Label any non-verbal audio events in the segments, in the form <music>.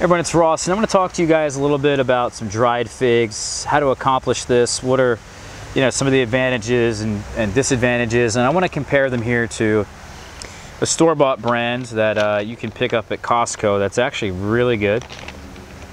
Everyone, it's Ross, and I'm going to talk to you guys a little bit about some dried figs, how to accomplish this, what are, you know, some of the advantages and, and disadvantages, and I want to compare them here to a store-bought brand that uh, you can pick up at Costco that's actually really good.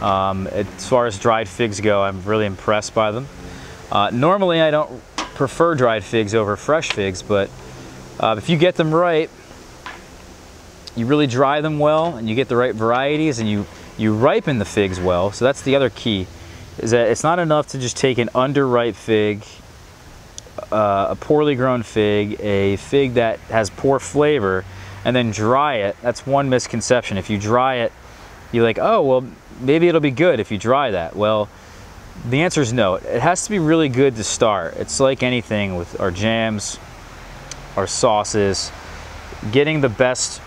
Um, as far as dried figs go, I'm really impressed by them. Uh, normally, I don't prefer dried figs over fresh figs, but uh, if you get them right, you really dry them well and you get the right varieties and you you ripen the figs well. So that's the other key, is that it's not enough to just take an underripe fig, uh, a poorly grown fig, a fig that has poor flavor, and then dry it. That's one misconception. If you dry it, you're like, oh, well, maybe it'll be good if you dry that. Well, the answer is no. It has to be really good to start. It's like anything with our jams, our sauces, getting the best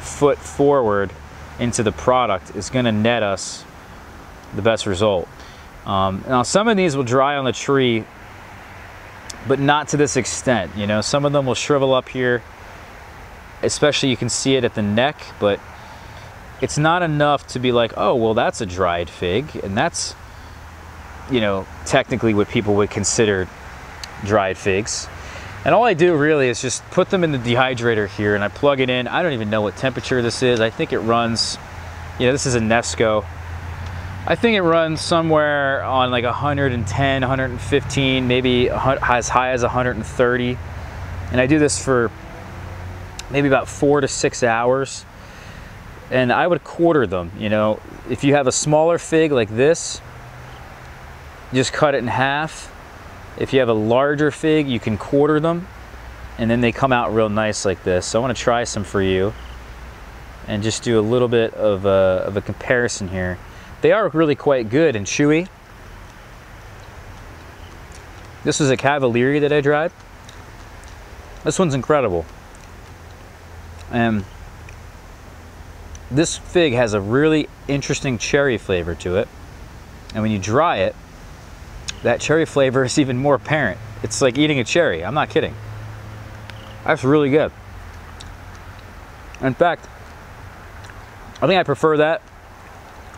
foot forward into the product is going to net us the best result. Um, now, some of these will dry on the tree, but not to this extent. You know, some of them will shrivel up here, especially you can see it at the neck, but it's not enough to be like, oh, well, that's a dried fig, and that's, you know, technically what people would consider dried figs. And all I do really is just put them in the dehydrator here and I plug it in. I don't even know what temperature this is. I think it runs, you know, this is a Nesco. I think it runs somewhere on like 110, 115, maybe as high as 130. And I do this for maybe about four to six hours. And I would quarter them, you know. If you have a smaller fig like this, just cut it in half if you have a larger fig, you can quarter them and then they come out real nice like this. So I want to try some for you and just do a little bit of a, of a comparison here. They are really quite good and chewy. This is a Cavalieri that I dried. This one's incredible. And this fig has a really interesting cherry flavor to it. And when you dry it, that cherry flavor is even more apparent. It's like eating a cherry. I'm not kidding. That's really good. In fact, I think I prefer that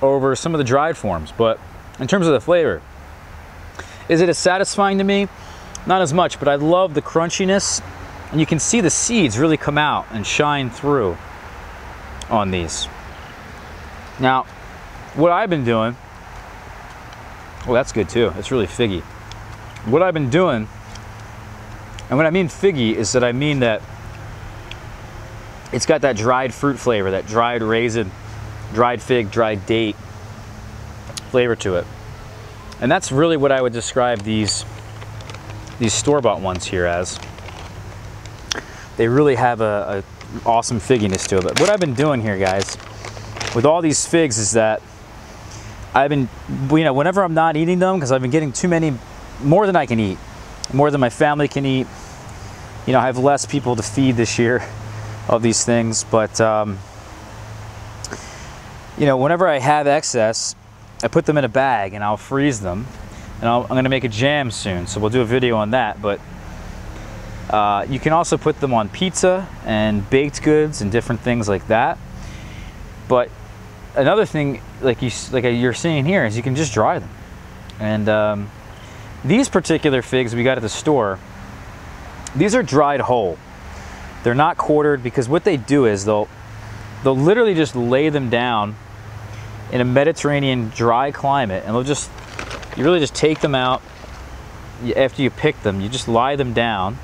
over some of the dried forms, but in terms of the flavor, is it as satisfying to me? Not as much, but I love the crunchiness and you can see the seeds really come out and shine through on these. Now, what I've been doing well, that's good too. It's really figgy. What I've been doing, and when I mean figgy, is that I mean that it's got that dried fruit flavor, that dried raisin, dried fig, dried date flavor to it. And that's really what I would describe these, these store-bought ones here as. They really have a, a awesome figginess to it. But what I've been doing here, guys, with all these figs is that I've been, you know, whenever I'm not eating them, because I've been getting too many, more than I can eat, more than my family can eat. You know, I have less people to feed this year <laughs> of these things, but, um, you know, whenever I have excess, I put them in a bag and I'll freeze them. And i am going to make a jam soon, so we'll do a video on that. But uh, you can also put them on pizza and baked goods and different things like that. But another thing, like you like you're seeing here, is you can just dry them. And um, these particular figs we got at the store, these are dried whole. They're not quartered because what they do is they'll they'll literally just lay them down in a Mediterranean dry climate, and they'll just you really just take them out after you pick them. You just lie them down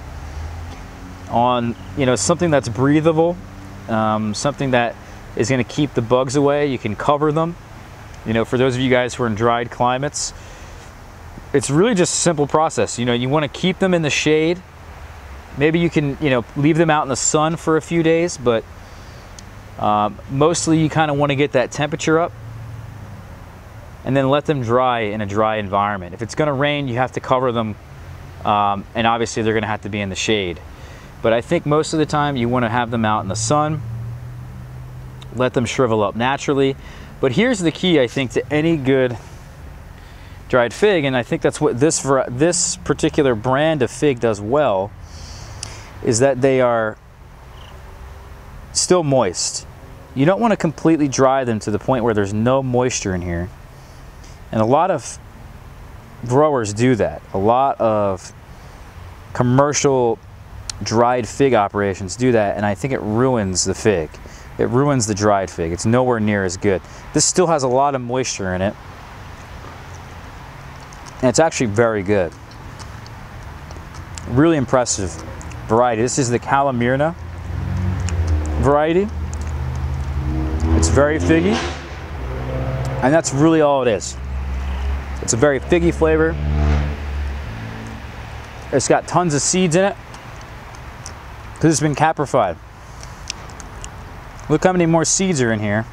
on you know something that's breathable, um, something that is going to keep the bugs away. You can cover them. You know, for those of you guys who are in dried climates, it's really just a simple process. You know, you want to keep them in the shade. Maybe you can, you know, leave them out in the sun for a few days, but um, mostly you kind of want to get that temperature up and then let them dry in a dry environment. If it's going to rain, you have to cover them, um, and obviously they're going to have to be in the shade. But I think most of the time you want to have them out in the sun let them shrivel up naturally. But here's the key, I think, to any good dried fig, and I think that's what this, this particular brand of fig does well, is that they are still moist. you don't want to completely dry them to the point where there's no moisture in here. And a lot of growers do that. A lot of commercial dried fig operations do that, and I think it ruins the fig. It ruins the dried fig. It's nowhere near as good. This still has a lot of moisture in it, and it's actually very good. Really impressive variety. This is the Calimyrna variety. It's very figgy, and that's really all it is. It's a very figgy flavor. It's got tons of seeds in it because it's been caprified. Look how many more seeds are in here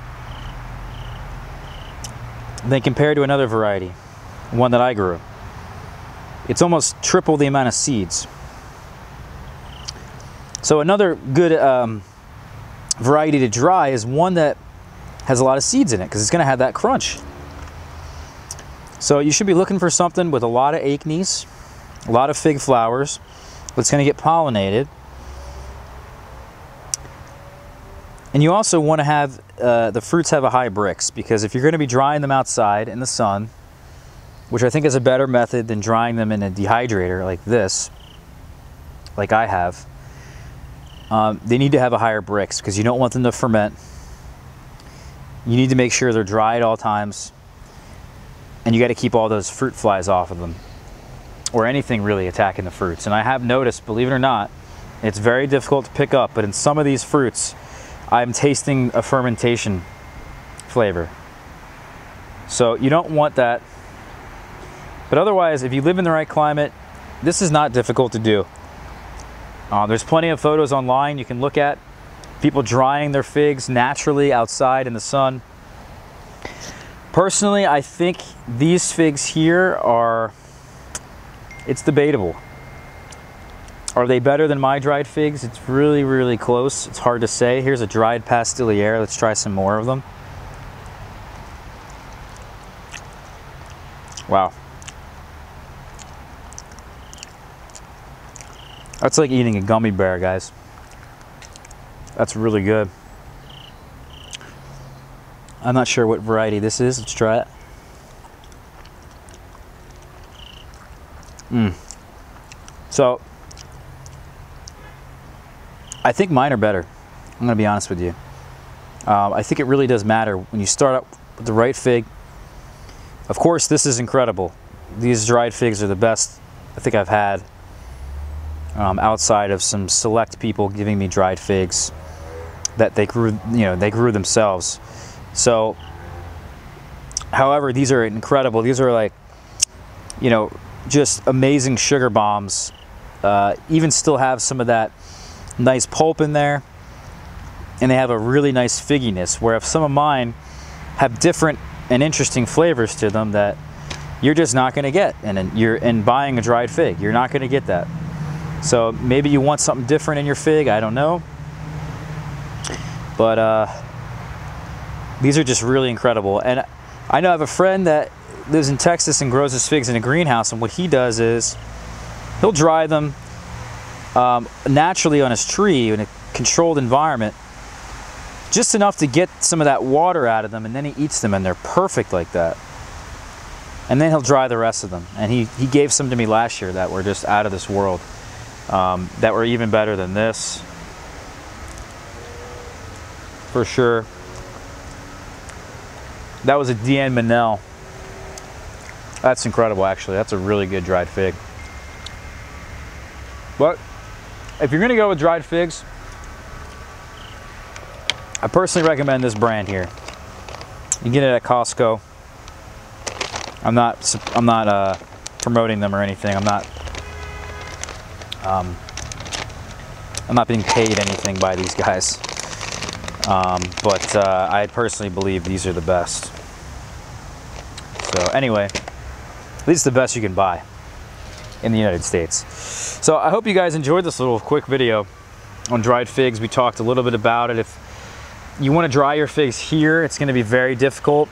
than compared to another variety, one that I grew. It's almost triple the amount of seeds. So another good um, variety to dry is one that has a lot of seeds in it because it's going to have that crunch. So you should be looking for something with a lot of achenes, a lot of fig flowers that's going to get pollinated. And you also want to have uh, the fruits have a high Brix because if you're going to be drying them outside in the sun, which I think is a better method than drying them in a dehydrator like this, like I have, um, they need to have a higher Brix because you don't want them to ferment. You need to make sure they're dry at all times and you got to keep all those fruit flies off of them or anything really attacking the fruits. And I have noticed, believe it or not, it's very difficult to pick up, but in some of these fruits, I'm tasting a fermentation flavor. So you don't want that. But otherwise, if you live in the right climate, this is not difficult to do. Uh, there's plenty of photos online you can look at. People drying their figs naturally outside in the sun. Personally, I think these figs here are, it's debatable. Are they better than my dried figs? It's really, really close. It's hard to say. Here's a dried Pastilliere. Let's try some more of them. Wow. That's like eating a gummy bear, guys. That's really good. I'm not sure what variety this is. Let's try it. Mmm. So, I think mine are better. I'm going to be honest with you. Um, I think it really does matter when you start up with the right fig. Of course, this is incredible. These dried figs are the best I think I've had um, outside of some select people giving me dried figs that they grew, you know, they grew themselves. So, however, these are incredible. These are like, you know, just amazing sugar bombs. Uh, even still have some of that nice pulp in there. And they have a really nice figginess, where if some of mine have different and interesting flavors to them that you're just not going to get and you're in buying a dried fig you're not going to get that so maybe you want something different in your fig i don't know but uh, these are just really incredible. And I know I have a friend that lives in Texas and grows his figs in a greenhouse. And what he does is he'll dry them um, naturally on his tree in a controlled environment, just enough to get some of that water out of them. And then he eats them and they're perfect like that. And then he'll dry the rest of them. And he, he gave some to me last year that were just out of this world, um, that were even better than this for sure. That was a Deanne Manel. That's incredible, actually. That's a really good dried fig. But if you're gonna go with dried figs, I personally recommend this brand here. You can get it at Costco. I'm not I'm not uh, promoting them or anything. I'm not um, I'm not being paid anything by these guys. Um, but uh, I personally believe these are the best. So anyway, these least the best you can buy in the United States. So I hope you guys enjoyed this little quick video on dried figs. We talked a little bit about it. If you want to dry your figs here, it's going to be very difficult.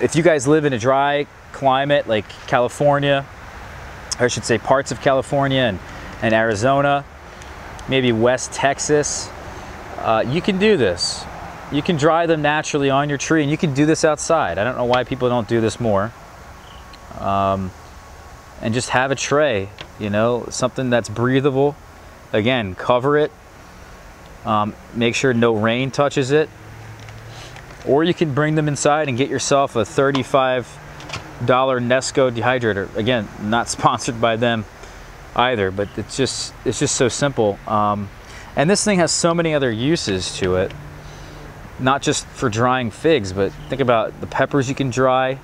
If you guys live in a dry climate like California, or I should say parts of California and, and Arizona, maybe West Texas, uh, you can do this. you can dry them naturally on your tree and you can do this outside. I don't know why people don't do this more. Um, and just have a tray, you know, something that's breathable. Again, cover it. Um, make sure no rain touches it. Or you can bring them inside and get yourself a $35 Nesco dehydrator. Again, not <laughs> sponsored by them either, but it's just it's just so simple. Um, and this thing has so many other uses to it, not just for drying figs, but think about the peppers you can dry,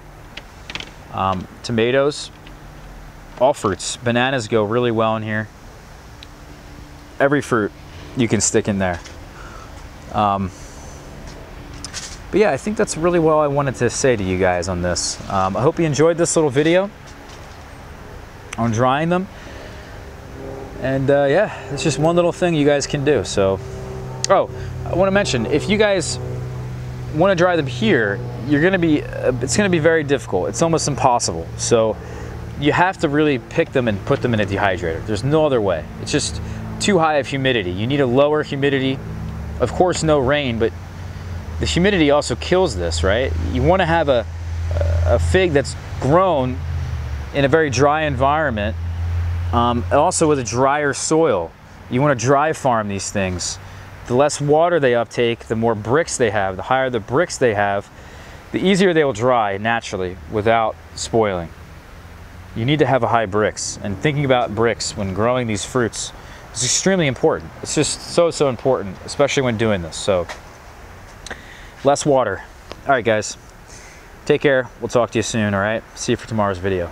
um, tomatoes, all fruits. Bananas go really well in here. Every fruit you can stick in there. Um, but yeah, I think that's really what I wanted to say to you guys on this. Um, I hope you enjoyed this little video on drying them. And uh, yeah, it's just one little thing you guys can do. So, oh, I want to mention, if you guys want to dry them here, you're going to be, uh, it's going to be very difficult. It's almost impossible. So you have to really pick them and put them in a dehydrator. There's no other way. It's just too high of humidity. You need a lower humidity. Of course, no rain, but the humidity also kills this, right? You want to have a, a fig that's grown in a very dry environment um, also with a drier soil. You want to dry farm these things. The less water they uptake, the more Brix they have. The higher the Brix they have, the easier they will dry naturally without spoiling. You need to have a high Brix. And thinking about Brix when growing these fruits is extremely important. It's just so, so important, especially when doing this. So less water. All right, guys. Take care. We'll talk to you soon, all right? See you for tomorrow's video.